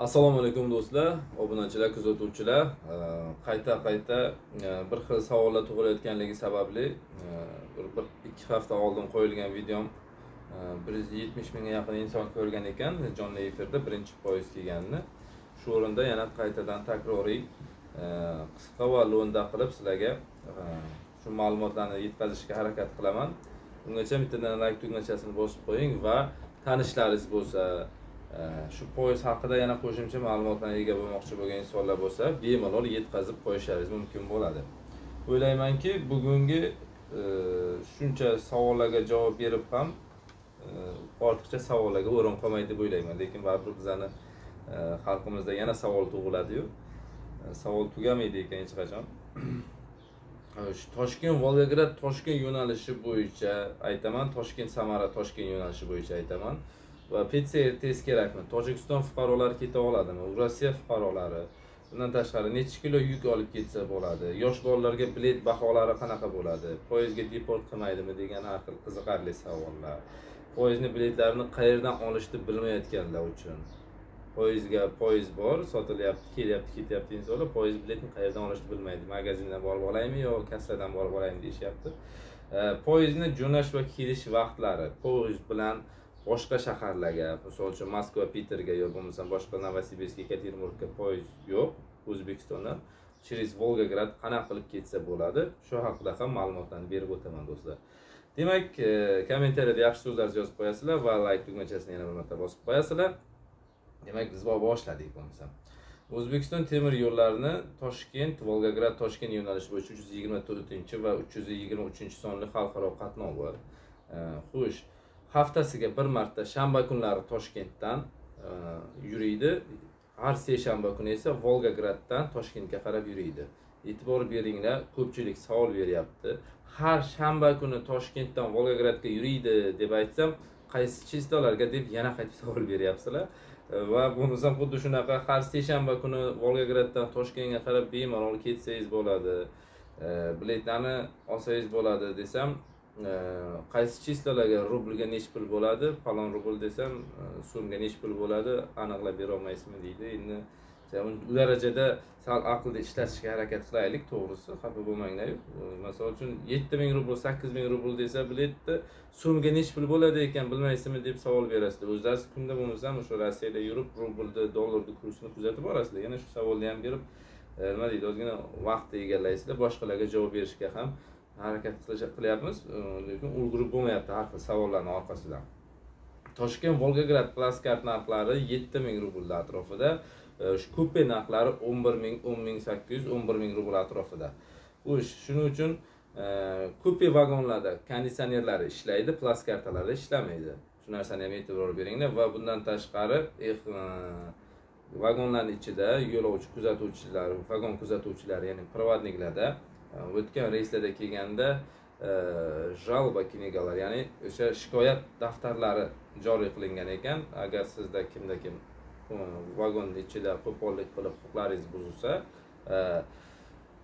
assalomu alaykum do'stlar obunachilar kuzatuvchilar. Qayta qayta e, bir xil savollar tug'ilayotganligi sababli e, bir bir ikki hafta oldin qo'yilgan videom e, bir yuz yetmish mingga yaqin inson ko'rgan ekan jonli efirda birinchi poyezd kelganini. Shu o'rinda yana qaytadan takroriy e, qisqa va lo'nda qilib sizlarga shu ma'lumotlarni yetkazishga harakat qilaman. Ungacha bittadan layk tugmachasini bosib qo'ying va tanishlaringiz bo'lsa Э, shu poyezd haqida yana qo'shimcha ma'lumotlarga ega bo'lmoqchi bo'lgan insonlar bo'lsa bemalol yetkazib qo'yishlaringiz mumkin bo'ladi. O'ylaymanki bugungi e, shuncha savollarga javob berib ham e, ortiqcha savollarga o'rin qolmaydi deb o'ylayman. Lekin baribir bizani e, xalqimizda yana savol tug'iladiyu. Savol tugamaydi ekan hech qachon. Toshkent volgograd toshkent yo'nalishi bo'yicha aytaman. Toshkent samara toshkent yo'nalishi bo'yicha aytaman. Va ptsr test kerakmi? Tojikiston fuqarolari keta oladimi? Rossiya fuqarolari. Bundan tashqari necha kilo yuk olib ketsa bo'ladi? Yosh bolalarga bilet baholari qanaqa bo'ladi? Poyezdga deport qilmaydimi degan har xil qiziqarli savollar. Poyezdni biletlarini qayerdan olishni bilmayotganlar uchun. Poyezdga poyezd bor sotilyapti kelyapti ketyapti insonlar poyezd biletini qayerdan olishni bilmaydi. Magazindan borib olaymi yo kassadan borib olaymi deyishyapti. Poyezdni jo'nash va kelish vaqtlari. Poyezd bilan boshqa shaharlarga misol uchun moskva piterga yo bo'lmasam boshqa novosibirsk yekaterinburgga poyezd yo'q o'zbekistondan. Через volgograd qanaqa qilib ketsa bo'ladi. Shu haqida ham ma'lumotlarni berib o'taman do'stlar. Demak e, kommentariyada yaxshi so'zlarni yozib qo'yasizlar va layk tugmachasini yana bir marta bosib qo'yasizlar. Demak biz boshladik bo'lmasam. O'zbekiston temir yo'llarini toshkent volgograd toshkent yo'nalishi bo'yicha uch yuz yigirma to'rtinchi va uch yuz yigirma uchinchi sonli xalqaro qatnov bor e, haftasiga bir marta shanba kunlari toshkentdan e, yuriydi. Har seshanba kuni esa volgograddan toshkentga qarab yuriydi. E'tibor beringlar ko'pchilik savol beryapti. Har shanba kuni toshkentdan volgogradga yuriydi deb aytsam qaysi chistolarga deb yana qaytib savol beryapsizlar. E, va va bo'lmasam xuddi shunaqa har seshanba kuni volgograddan toshkentga qarab bemalol ketsangiz bo'ladi. E, biletlarni olsangiz bo'ladi desam Э, qaysi chistolarga rublga nechi pul bo'ladi falon rubl desam so'mga nechi pul bo'ladi aniqlab berolmaysizmi deydi. Endi u darajada sal aqlni ishlatishga harakat qilaylik to'g'risi. Xafa bo'lmanglar misol uchun yetti ming rubl sakkiz ming rubl desa biletni so'mga nechi pul bo'ladi ekan bilmaysizmi deb savol berasizlar. O'zlariz kunda bo'lmasam o'sha rossiyada yurib rublni dollarni kursini kuzatib borasizlar. Yana shu savolni ham berib e, nima deydi ozgina vaqtni egallaysizlar. Boshqalarga javob berishga ham harakat qilyapmiz. Lekin ulgurib bo'lmayapti har xil savollarni orqasidan. Toshkent volgograd plaskart narxlari yetti ming rublni atrofida. Shu kupe narxlari o'n bir ming o'n ming sakkiz yuz o'n bir ming rubl atrofida. Xo'sh shuning uchun kupe vagonlarda konditsionerlari ishlaydi plaskartalarda ishlamaydi. Shu narsani ham e'tibor beringlar va bundan tashqari eh, e, vagonlarni ichida yo'lovchi kuzatuvchilar vagon kuzatuvchilari ya'ni provodniklarda Э, o'tgan reyslarda kelganda э, жалоба knigalar ya'ni o'sha shikoyat daftarlari joriy qilingan ekan. Agar sizda kimda kim э, vagonni ichida qo'pollik qilib huquqlaringiz buzilsa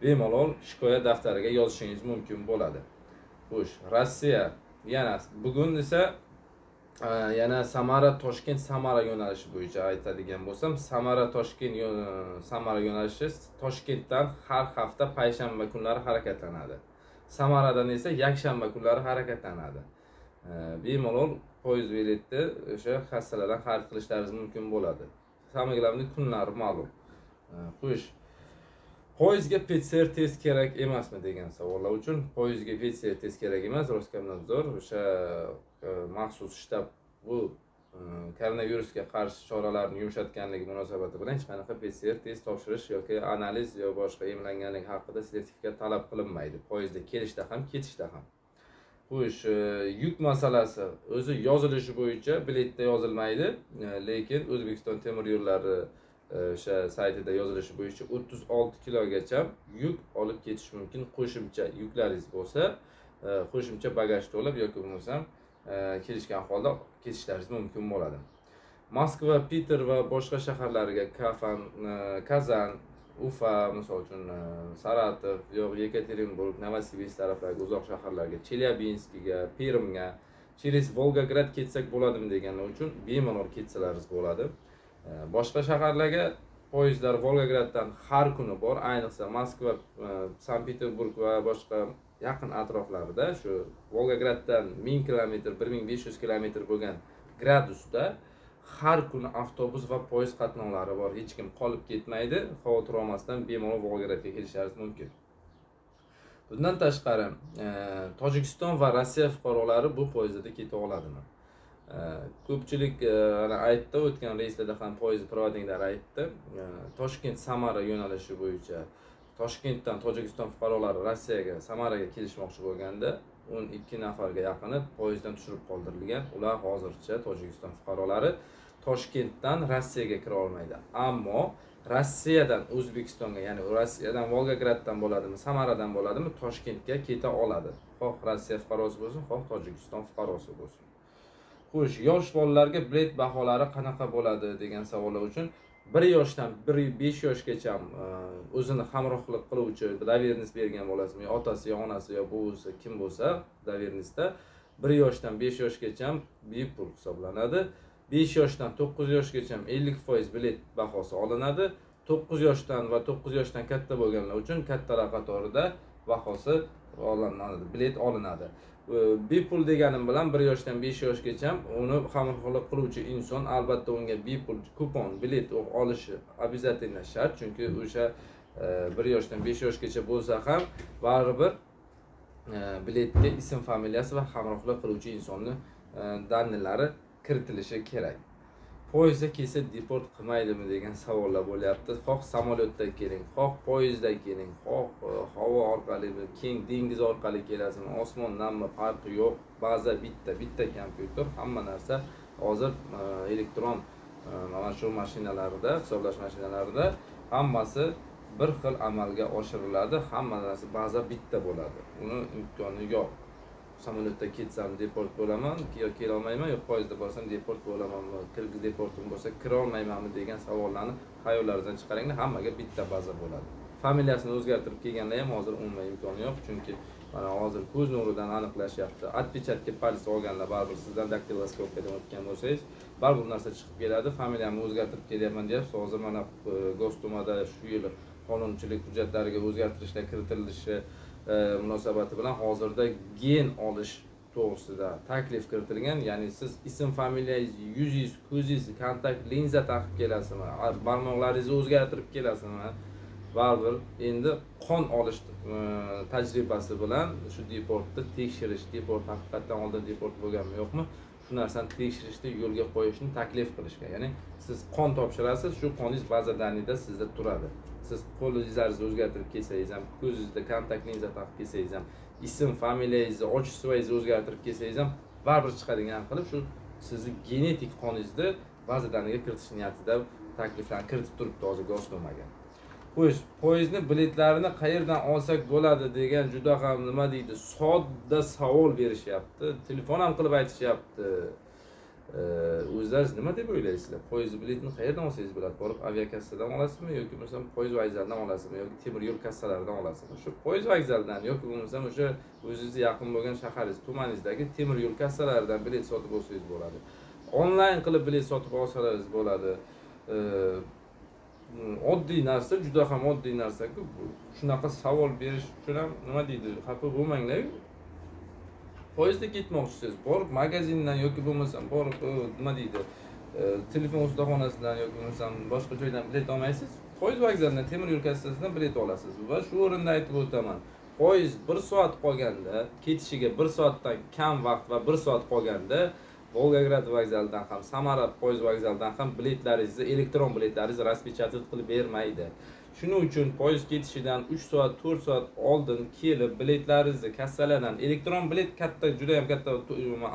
bemalol shikoyat daftariga yozishingiz mumkin bo'ladi. Xo'sh rossiya yana bugun esa Э, yana samara toshkent samara yo'nalishi bo'yicha aytadigan bo'lsam samara toshkent samara yo'nalishi toshkentdan har hafta payshanba kunlari harakatlanadi. Samaradan esa yakshanba kunlari harakatlanadi. Э, bemalol poyezd biletni o'sha kassalardan xarid qilishlaringiz mumkin bo'ladi. Самое главное kunlari ma'lum. Э, Xo'sh poyezdga pcr test kerak emasmi degan savollar uchun poyezdga pcr test kerak emas roskomnadzor o'sha maxsus shtab bu e, koronavirusga qarshi choralarni yumshatganligi munosabati bilan hech qanaqa pcr test topshirish yoki analiz yo boshqa emlanganlik haqida sertifikat talab qilinmaydi. Poyezdda kelishda ham ketishda ham. Xo'sh e, yuk masalasi o'zi yozilishi bo'yicha biletda yozilmaydi e, lekin o'zbekiston temir yo'llari o'sha saytida yozilishi bo'yicha o'ttiz olti kilogacha yuk olib ketish mumkin qo'shimcha yuklaringiz bo'lsa qo'shimcha bagaj to'lab yoki bo'lmasam kelishgan holda ketishlaringiz mumkin bo'ladi. Moskva piter va boshqa shaharlarga kafan e, kazan ufa misol uchun e, saratov yo yekaterinburg novosibirsk taraflariga uzoq shaharlarga chelyabinskga permga через volgograd ketsak bo'ladimi deganlar uchun bemalol ketsalaringiz bo'ladi. Boshqa shaharlarga poyezdlar volgograddan har kuni bor. Ayniqsa moskva e, sankt peterburg va boshqa yaqin atroflarida shu volgograddan ming kilometr bir ming besh yuz kilometr bo'lgan gradusda har kuni avtobus va poyezd qatnovlari bor. Hech kim qolib ketmaydi. Xavotir olmasdan bemalol volgogradga kelishlaringiz mumkin. Bundan tashqari e, tojikiston va rossiya fuqarolari bu poyezdda keta oladimi? E, ko'pchilik e, aytdi o'tgan reyslarda ham poyezd provodniklari aytdi e, toshkent samara yo'nalishi bo'yicha toshkentdan tojikiston fuqarolari rossiyaga samaraga kelishmoqchi bo'lganda o'n ikki nafarga yaqini poyezddan tushirib qoldirilgan. Ular hozircha tojikiston fuqarolari toshkentdan rossiyaga kira olmaydi. Ammo rossiyadan o'zbekistonga ya'ni rossiyadan volgograddan bo'ladimi samaradan bo'ladimi toshkentga keta oladi. Xoh rossiya fuqarosi bo'lsin xoh tojikiston fuqarosi bo'lsin. Xo'sh yosh bolalarga bilet baholari qanaqa bo'ladi degan savollar uchun bir yoshdan bir besh yoshgacha e, o'zini hamrohlik qiluvchi доверенность bergan bolasimi yo otasi yo onasi yo buvisi kim bo'lsa доверенностьda bir yoshdan besh yoshgacha bepul hisoblanadi. Besh yoshdan to'qqiz yoshgacha ellik foiz bilet bahosi olinadi. To'qqiz yoshdan va to'qqiz yoshdan katta bo'lganlar uchun kattalar qatorida bahosi olinadi bilet olinadi. Bepul deganim bilan bir yoshdan besh yoshgacha uni hamrohlik qiluvchi inson albatta unga bepul kupon bilet olishi обязательно shart chunki o'sha e, bir yoshdan besh yoshgacha bo'lsa ham baribir e, biletga ism familiyasi va hamrohlik qiluvchi insonni e, kiritilishi kerak. Poyezdda kelsa deport qilmaydimi degan savollar bo'lyapti. Xoh samolyotda keling xoh poyezdda keling xoh e, havo orqali keng dengiz orqali kelasizmi osmondanmi farqi yo'q baza bitta bitta kompyuter hamma narsa hozir e, elektron e, mana shu mashinalarda hisoblash mashinalarida hammasi bir xil amalga oshiriladi hamma narsa baza bitta bo'ladi. Uni imkoni yo'q. Samolyotda ketsam deport bo'laman yo kelolmayman yo poyezdda borsam deport bo'lamanmi kirgiz deportim bo'lsa kirolmaymanmi degan savollarni hayollaringizdan chiqaringlar hammaga bitta baza bo'ladi. Familiyasini o'zgartirib kelganlar ham hozir umuman imkoni yo'q chunki mana hozir ko'z nuridan aniqlashyapti. Отпечатки paliz olganlar baribir sizdan daktiloskopияdan o'tgan bo'lsangiz baribir bu narsa chiqib keladi familiyamni o'zgartirib kelyapman deyapsiz hozir mana e, gostumada shu yil qonunchilik hujjatlariga o'zgartirishlar kiritilishi E, munosabati bilan hozirda gen olish to'g'risida taklif kiritilgan. Ya'ni siz ism familiyangiz yuzingiz ko'zingiz kontakt linza taqib kelasizmi? Barmoqlaringizni o'zgartirib kelasizmi? Baribir endi qon olish e, tajribasi bilan shu deportni tekshirish deport haqiqatdan oldin deport bo'lganmi yo'qmi? Shu narsani tekshirishni yo'lga qo'yishni taklif qilishgan ya'ni siz qon topshirasiz shu qoningiz baza danida sizda turadi. Siz qo'lingizni o'zgartirib kelsangiz ham ko'zingizda kontakt linza taqib kelsangiz ham ism familiyangizni отчествоyingizni o'zgartirib kelsangiz ham baribir chiqadigan qilib shu sizni genetik qoningizda baza danaga kiritish niyatida takliflarni kiritib turibdi hozir gosnomaga xo'sh poyezdni biletlarini qayerdan olsak bo'ladi degan juda ham nima deydi sodda savol berishyapti telefon ham qilib aytishyapti. O'zlaringiz nima deb o'ylaysizlar? Poyezd biletini qayerdan olsangiz bo'ladi? Borib aviakassadan olasizmi yoki bo'lmasam poyezd vokzalidan olasizmi yoki temir yo'l kassalaridan olasizmi? Shu poyezd vokzalidan yoki bo'lmasam o'sha o'zingizga yaqin bo'lgan shaharingiz tumaningizdagi temir yo'l kassalaridan bilet sotib olsangiz bo'ladi. Onlayn qilib bilet sotib olsangiz bo'ladi. Oddiy narsa juda ham oddiy narsaku. Shunaqa savol berish uchun ham nima deydi? Xafa bo'lmanglaryu. Poyezdda ketmoqchisiz. Borib magazindan yoki bo'lmasam borib nima deydi telefon ustaxonasidan yoki bo'lmasam boshqa joydan bilet olmaysiz? Poyezd vokzalidan temir yo'l kassasidan bilet olasiz. Va shu o'rinda aytib o'taman. Poyezd bir soat qolganda ketishiga bir soatdan kam vaqt va bir soat qolganda volgograd vokzalidan ham samara poyezd vokzalidan ham biletlaringizni elektron biletlaringizni распечатать qilib bermaydi. Shuning uchun poyezd ketishidan uch soat to'rt soat oldin kelib biletlaringizni kassalardan elektron bilet katta juda yam katta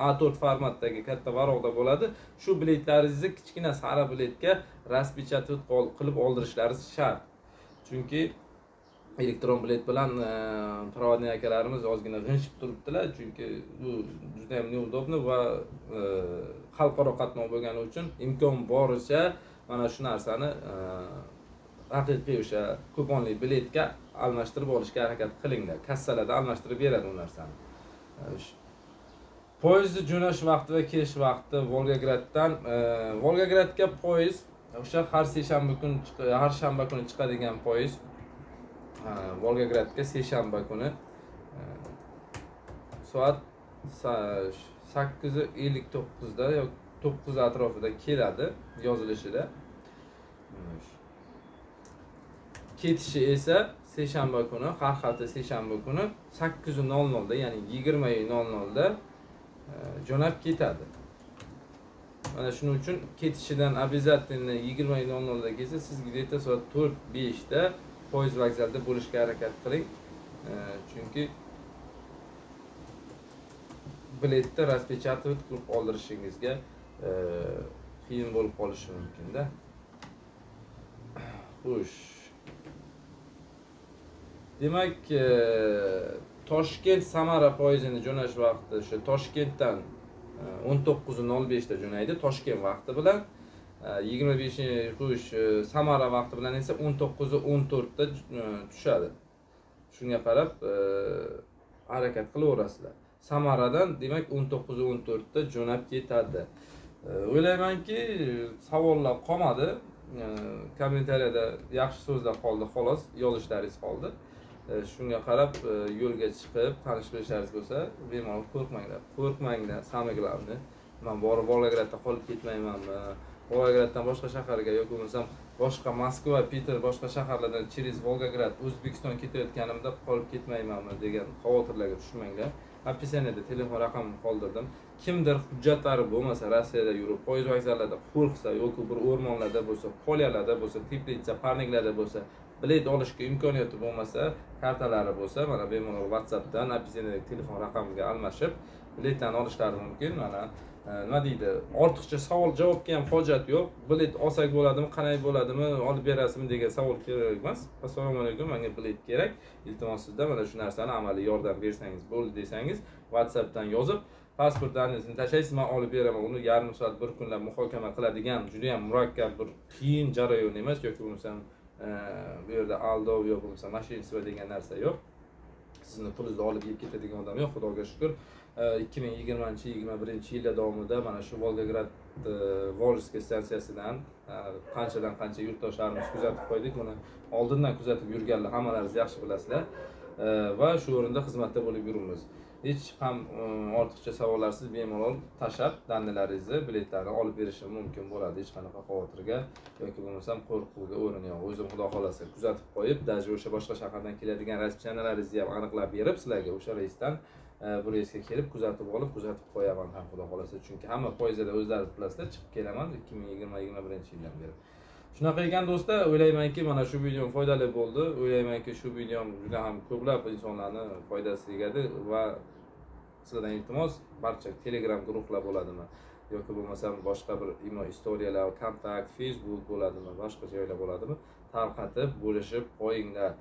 a to'rt formatdagi katta varog'da bo'ladi. Shu biletlaringizni kichkina sara biletga распечатать qilib oldirishlaringiz shart. Chunki elektron bilet bilan e, проводный akalarimiz ozgina g'inshib turibdilar. Chunki bu juda yam неудобно va e, xalqaro qatnov bo'lgani uchun imkon boricha mana shu narsani e, haqiqiy o'sha kuponli biletga almashtirib olishga harakat qilinglar. Kassalarda almashtirib beradi u narsani. Poyezdni jo'nash vaqti va kelish vaqti volgograddan volgogradga poyezd o'sha har seshanba kuni har shanba kuni chiqadigan poyezd volgogradga seshanba kuni e, soat sakkiz yuz ellik to'qqizda yoki to'qqiz atrofida keladi yozilishida. E, ketishi esa seshanba kuni har hafta seshanba kuni sakkiz yuz nol nolda ya'ni yigirma nol nolda e, jo'nab ketadi. Mana shuning uchun ketishidan обязательно yigirma nol nolda kelsa siz где то soat to'rt beshda poyezd vokzalida bo'lishga harakat qiling. E, chunki biletni распечатывать qilib oldirishingizga e, qiyin bo'lib qolishi mumkinda xo'sh. Demak e, toshkent samara poyezdini jo'nash vaqti o'sha toshkentdan o'n to'qqiz nol beshda jo'naydi toshkent vaqti bilan. Yigirma beshinchi xo'sh e, samara vaqti bilan esa o'n to'qqiz o'n to'rtda e, tushadi. Shunga qarab e, harakat qilaverasizlar. Samaradan demak o'n to'qqiz o'n to'rtda jo'nab ketadi. O'ylaymanki savollar qolmadi. Kommentariyada yaxshi so'zlar qoldi xolos yozishlaringiz qoldi. Shunga qarab yo'lga chiqib tanish bilishlaringiz bo'lsa bemalol qo'rqmanglar. Qo'rqmanglar samiglarni man borib volgogradda qolib ketmaymanmi? Volgograddan boshqa shaharga yoki bo'lmasam boshqa moskva piter boshqa shaharlardan через volgograd o'zbekiston ketayotganimda qolib ketmaymanmi degan xavotirlarga tushmanglar. Описаниеda telefon raqamimni qoldirdim. Kimdir hujjatlari bo'lmasa rossiyada yurib poyezd vokzallarida qo'rqsa yoki bir o'rmonlarda bo'lsa polyalarda bo'lsa teplitsa parniklarda bo'lsa bilet olishga imkoniyati bo'lmasa kartalari bo'lsa mana bemalol whatsappdan описаниедagi telefon raqamiga almashib biletlarni olishlari mumkin mana e, nima deydi ortiqcha savol javobga ham hojat yo'q. Bilet olsak bo'ladimi qanday bo'ladimi olib berasizmi degan savol kerak emas. Assalomu alaykum menga bilet kerak. Iltimos sizdan mana shu narsani amaliy yordam bersangiz bo'ldi desangiz whatsappdan yozib pasport dangizni tashlaysiz man olib beraman. Uni yarim soat bir kunlab muhokama qiladigan juda yam murakkab bir qiyin jarayon emas yoki bo'lmasam e, bu yerda aldov yo bo'lmasam moshenство degan narsa yo'q. Sizni pulingizni olib yeb ketadigan odam yo'q xudoga shukur. Ikki ming yigirmanchi yigirma birinchi yillar davomida mana shu volgograd e, volжский stansiyasidan e, qanchadan qancha yurtdoshlarimiz kuzatib qo'ydik. Buni oldindan kuzatib yurganlar hammalaringiz yaxshi bilasizlar. Va shu o'rinda xizmatda bo'lib yuribmiz. Hech ham ortiqcha savollarsiz bemalol tashlab dannilaringizni biletlarni olib berishim mumkin bo'ladi hech qanaqa xavotirga yoki bo'lmasam qo'rquvga o'rin yo'q o'zim xudo xohlasa kuzatib qo'yib даже o'sha boshqa shahardan keladigan raspisiyanalaringizni ham aniqlab berib sizlarga o'sha reysdan bu reysga kelib kuzatib olib kuzatib qo'yaman ham xudo xohlasa. Chunki hamma poyezdlarda o'zlaringiz bilasizlar chiqib kelaman ikki ming yigirma yigirma birinchi yildan beri. Shunaqa ekan do'stlar o'ylaymanki mana shu videom foydali bo'ldi. O'ylaymanki shu videom juda ham ko'plab insonlarni foydasiga tegadi va sizlardan iltimos barcha telegram guruhlar bo'ladimi yoki bo'lmasam boshqa bir imo istoriyalar kontakt facebook bo'ladimi boshqa joylar bo'ladimi tarqatib bo'lishib qo'yinglar.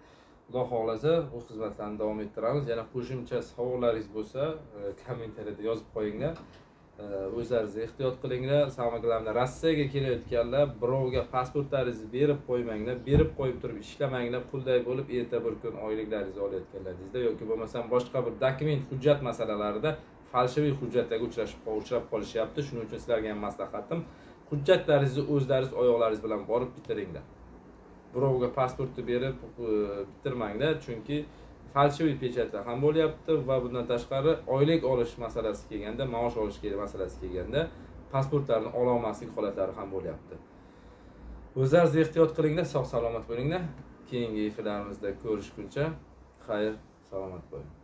Xudo xohlasa bu xizmatlarni davom ettiramiz. Yana qo'shimcha savollaringiz bo'lsa e, kommentariyada yozib qo'yinglar. O'zlaringiz ehtiyot qilinglar. Самое главное rossiyaga kelayotganlar. Birovga pasportlaringizni berib qo'ymanglar berib qo'yib turib ishlamanglar qulday bo'lib erta bir kun oyliklaringizni olayotganlaringizda yoki bo'lmasam boshqa bir dokument hujjat masalalarida falshiviy hujjatlarga uchrashib uchrab qolishyapti. Shuning uchun sizlarga ham maslahatim hujjatlaringizni o'zlaringiz oyoqlaringiz bilan borib bitiringlar. Birovga pasportni berib e, bitirmanglar. Chunki falshiviy pechatlar ham bo'lyapti va bundan tashqari oylik olish masalasi kelganda maosh olish masalasi kelganda pasportlarni ololmaslik holatlari ham bo'lyapti. O'zlaringiz ehtiyot qilinglar sog' salomat bo'linglar. Keyingi efirlarimizda ko'rishguncha xayr salomat bo'ling.